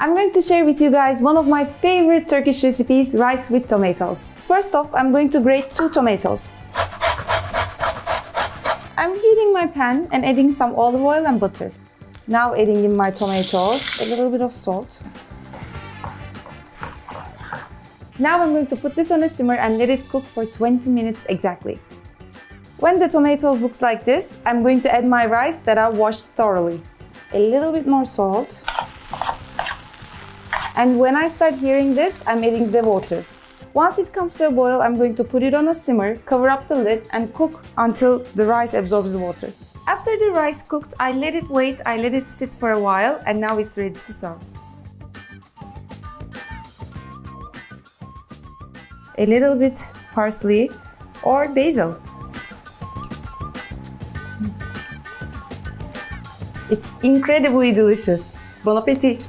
I'm going to share with you guys one of my favorite Turkish recipes, rice with tomatoes. First off, I'm going to grate two tomatoes. I'm heating my pan and adding some olive oil and butter. Now adding in my tomatoes, a little bit of salt. Now I'm going to put this on a simmer and let it cook for 20 minutes exactly. When the tomatoes looks like this, I'm going to add my rice that I washed thoroughly. A little bit more salt. And when I start hearing this, I'm adding the water. Once it comes to a boil, I'm going to put it on a simmer, cover up the lid and cook until the rice absorbs the water. After the rice cooked, I let it wait, I let it sit for a while and now it's ready to serve. A little bit parsley or basil. It's incredibly delicious. Bon appetit!